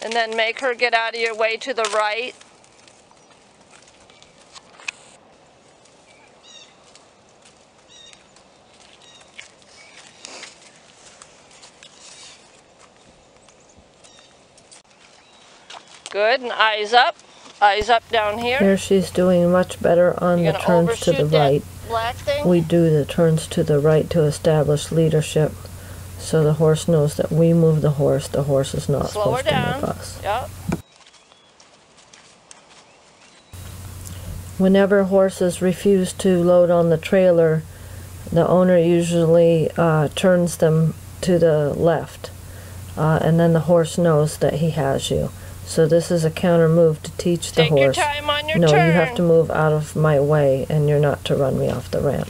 And then make her get out of your way to the right. Good, and eyes up. Eyes up down here. Here she's doing much better on You're the turns to the right. We do the turns to the right to establish leadership. So the horse knows that we move the horse, the horse is not Slow supposed to move us. Yep. Whenever horses refuse to load on the trailer, the owner usually uh, turns them to the left, uh, and then the horse knows that he has you. So this is a counter move to teach the Take your horse. time on your no, turn. you have to move out of my way, and you're not to run me off the ramp.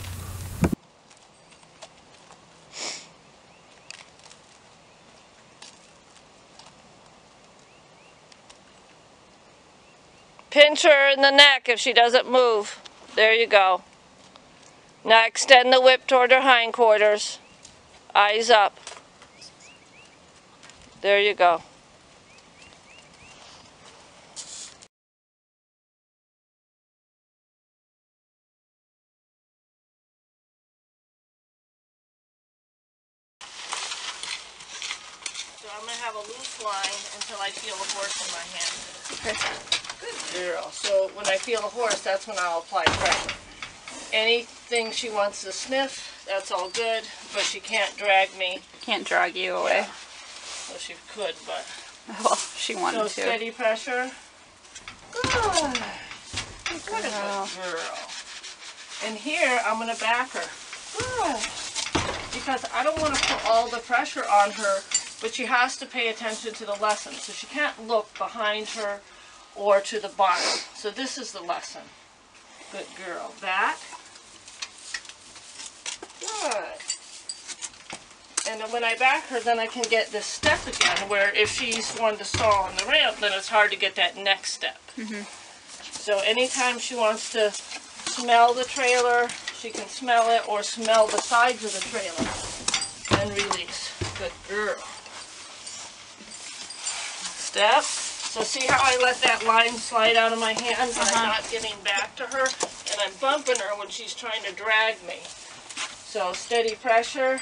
Pinch her in the neck if she doesn't move. There you go. Now extend the whip toward her hindquarters. Eyes up. There you go. So I'm going to have a loose line until I feel a horse in my hand. Good girl. So when I feel a horse, that's when I'll apply pressure. Anything she wants to sniff, that's all good, but she can't drag me. Can't drag you away. Well, she could, but Well, she wanted no to. steady pressure. Good. What girl. good girl. And here, I'm going to back her. Good. Because I don't want to put all the pressure on her, but she has to pay attention to the lesson. So she can't look behind her or to the bottom. So this is the lesson. Good girl. Back. Good. And then when I back her, then I can get this step again, where if she's one to stall on the ramp, then it's hard to get that next step. Mhm. So anytime she wants to smell the trailer, she can smell it, or smell the sides of the trailer, and release. Good girl. Step. So see how I let that line slide out of my hand, and I'm uh-huh. not getting back to her, and I'm bumping her when she's trying to drag me. So steady pressure,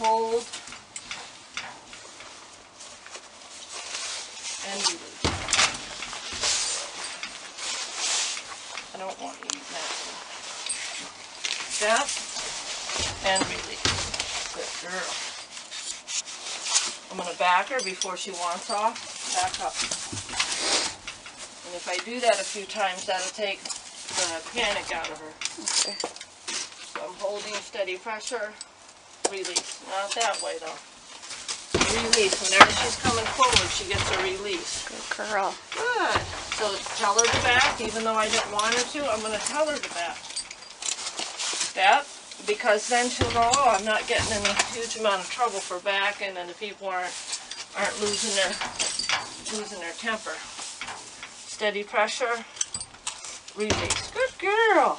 hold, and release. I don't want you that. Step and release. Good girl. I'm gonna back her before she wants off. Back up. And if I do that a few times, that'll take the panic out of her. Okay. So I'm holding steady pressure. Release. Not that way though. Release. Whenever she's coming forward, she gets a release. Good girl. Good. So tell her to back, even though I didn't want her to, I'm gonna tell her to back. Step, because then she'll go, oh, I'm not getting in a huge amount of trouble for backing and the people aren't, aren't losing their, losing her temper. Steady pressure, release. Good girl.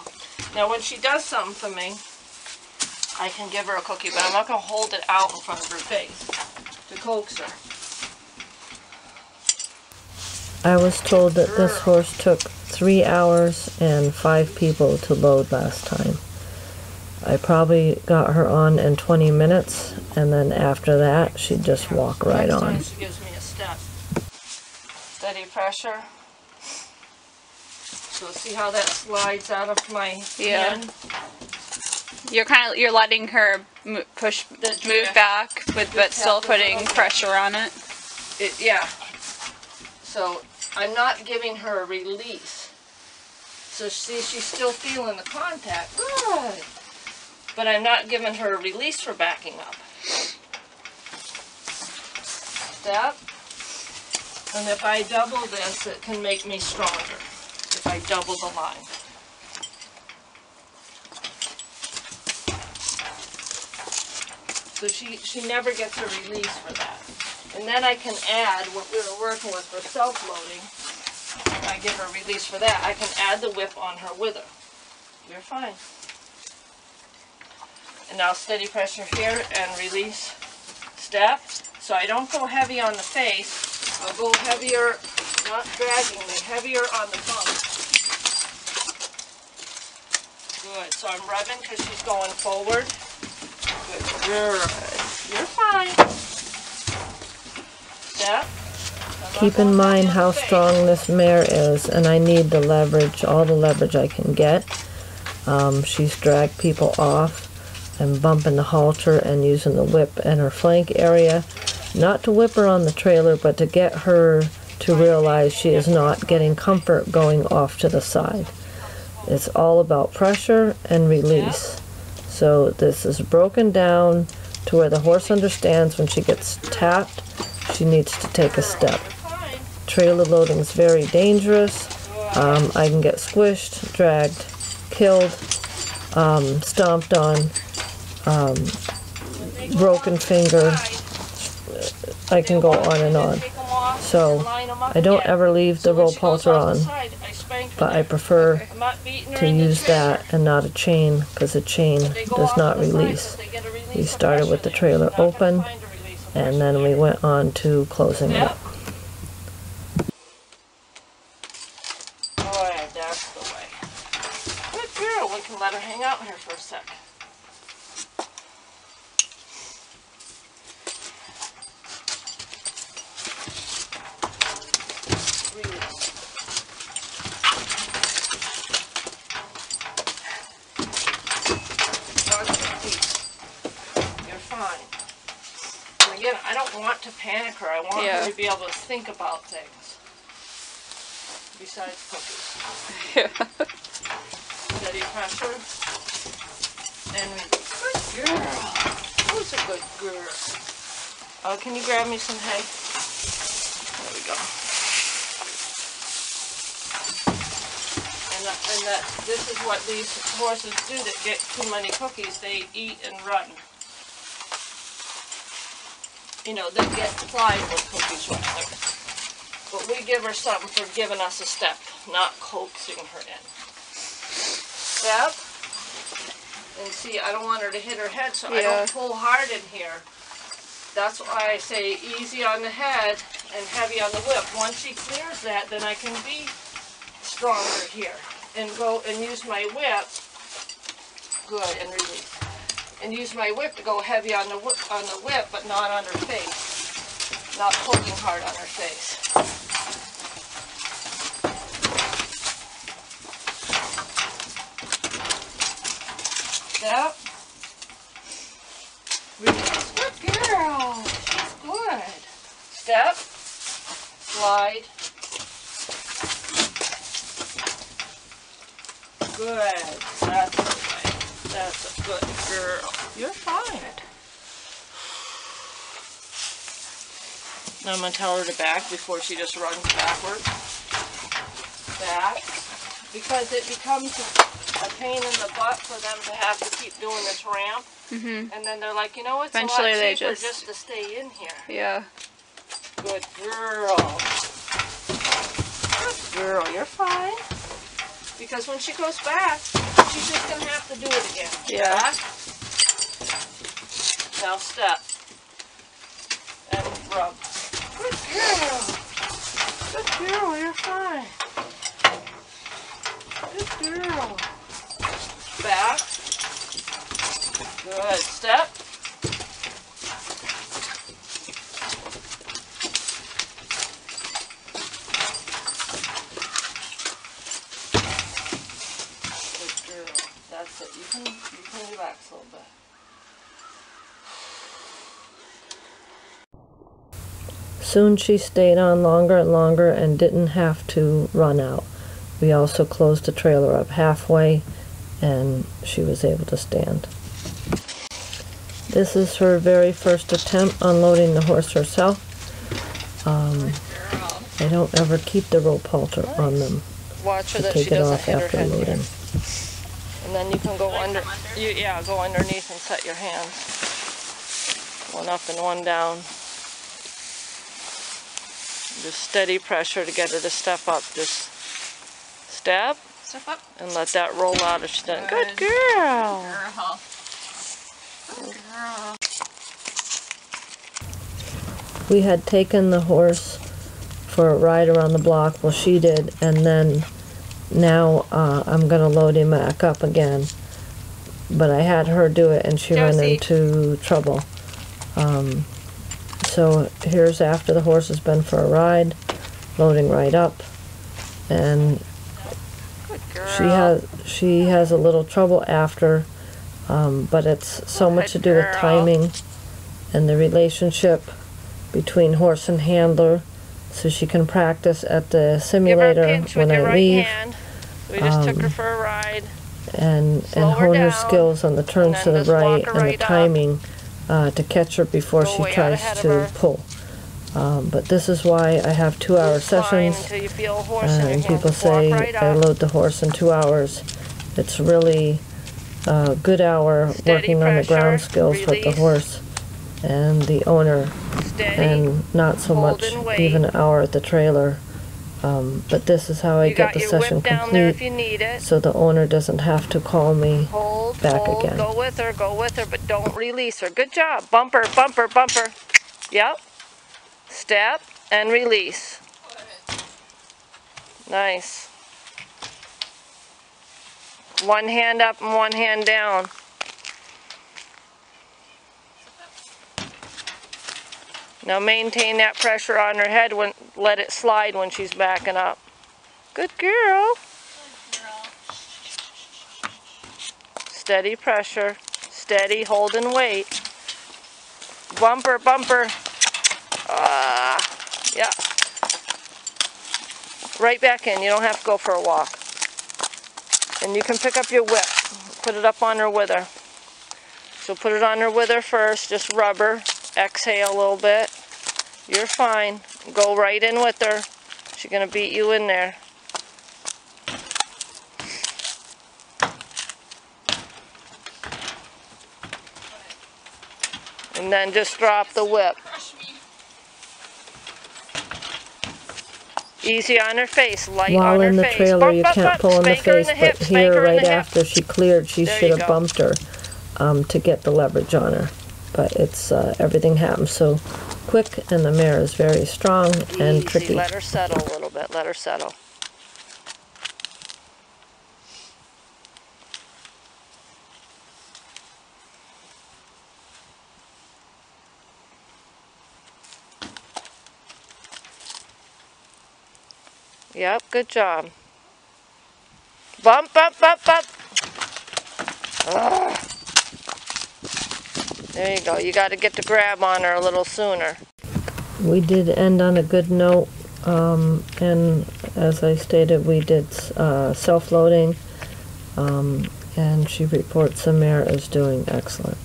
Now when she does something for me, I can give her a cookie, but I'm not gonna hold it out in front of her face to coax her. I was told that this horse took three hours and five people to load last time. I probably got her on in 20 minutes, and then after that, she'd just walk right on. time she gives me a step. Steady pressure. So see how that slides out of my Yeah. hand? You're kind of you're letting her push The move back, with but still putting pressure on it. It, yeah. So I'm not giving her a release. So see, she's still feeling the contact. Good. But I'm not giving her a release for backing up. Step. And if I double this, it can make me stronger. If I double the line. So she, she never gets a release for that. And then I can add what we were working with for self-loading. If I give her a release for that, I can add the whip on her with her. You're fine. And now steady pressure here and release. Step. So I don't go heavy on the face. I'll go heavier, not dragging me, heavier on the bump. Good, so I'm revving because she's going forward. Good, good. You're fine. Step. Keep in mind how strong this mare is, and I need the leverage, all the leverage I can get. Um, she's dragged people off and bumping the halter and using the whip in her flank area. Not to whip her on the trailer, but to get her to realize she is not getting comfort going off to the side. It's all about pressure and release. So this is broken down to where the horse understands when she gets tapped, she needs to take a step. Trailer loading is very dangerous. Um, I can get squished, dragged, killed, um, stomped on, um, When they go broken finger. I can go on and on. So, I don't ever leave the rope halter on, but I prefer to use that and not a chain, because a chain does not release. We started with the trailer open, And then we went on to closing it. Yep. Alright, that's the way. Good girl, we can let her hang out here for a sec. Release. Watch your feet. You're fine. And again, I don't want to panic her. I want Yeah. her to be able to think about things. Besides cookies. Yeah. Steady pressure. And release. Good girl. Who's a good girl? Oh, can you grab me some hay? There we go. And, that, and that, this is what these horses do that get too many cookies. They eat and run. You know, they get plied with cookies rather. But we give her something for giving us a step, not coaxing her in. Step. And see, I don't want her to hit her head, so I don't pull hard in here. That's why I say easy on the head and heavy on the whip. Once she clears that, then I can be stronger here and go and use my whip. Good and release. And use my whip to go heavy on the on the whip, but not on her face. Not poking hard on her face. Step. Good girl. She's good. Step. Slide. Good. That's the way. That's a good girl. You're fine. Now I'm gonna tell her to back before she just runs backward. Back. Because it becomes a pain in the butt for them to have to keep doing this ramp. Mm -hmm. And then they're like, you know, it's Eventually a lot cheaper just- just to stay in here. Yeah. Good girl. Good girl, you're fine. Because when she goes back, she's just gonna have to do it again. Yeah. Back. Now step. And rub. Good girl. Good girl, you're fine. Good girl. Back. Good. Step. Good girl. That's it. You can you can relax a little bit. Soon she stayed on longer and longer and didn't have to run out. We also closed the trailer up halfway and she was able to stand. This is her very first attempt unloading the horse herself. Um, I don't ever keep the rope halter on them Watch her to that take she it doesn't off hit her after head. here. loading. And then you can go Like under. under? You, yeah, go underneath and set your hands. One up and one down. Just steady pressure to get her to step up. Just step Step up. and let that roll out if she doesn't. Good Good. girl. Girl. Good girl. We had taken the horse for a ride around the block. Well, she did, and then now uh, I'm gonna load him back up again. But I had her do it, and she ran into trouble. Um, so here's after the horse has been for a ride, loading right up, and she has she has a little trouble after, um, but it's so much to Good do with timing and the relationship between horse and handler, so she can practice at the her simulator when I right leave hand. We just took her Um, for a ride. and Slow and hone her down, skills on the turns to the right and the timing. up. Uh, to catch her before Go she tries to pull. Um, but this is why I have two-hour sessions. until you feel a horse in your And people say right I load the horse in two hours. It's really a good hour Steady working on the ground pressure, skills with the horse and the owner, Steady. and not so much even an hour at the trailer. Um, but this is how I you get the session whip down there if complete, you need it. so the owner doesn't have to call me. Hold, back hold, again. go with her, go with her, but don't release her. Good job. Bumper, bumper, bumper. Yep. Step and release. Nice. One hand up and one hand down. Now maintain that pressure on her head when let it slide when she's backing up. Good girl. Steady pressure. Steady, hold and wait. Bumper, bumper. Ah, yeah. Right back in. You don't have to go for a walk. And you can pick up your whip. Put it up on her wither. So put it on her wither first. Just rub her. Exhale a little bit. You're fine. Go right in with her. She's going to beat you in there. And then just drop the whip. Easy on her face, light While on her in the face. trailer, Bump, you bump, can't pull in the face, the but here, right after she cleared, she There should have go. bumped her um, to get the leverage on her. But it's uh, everything happens so quick, and the mare is very strong and Easy, tricky. let her settle a little bit, let her settle. Yep, good job. Bump, bump, bump, bump. Ugh. There you go. You got to get the grab on her a little sooner. We did end on a good note, um, and as I stated, we did uh, self-loading, um, and she reports mare is doing excellent.